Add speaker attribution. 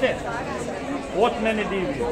Speaker 1: Vidite? Od mene divlje.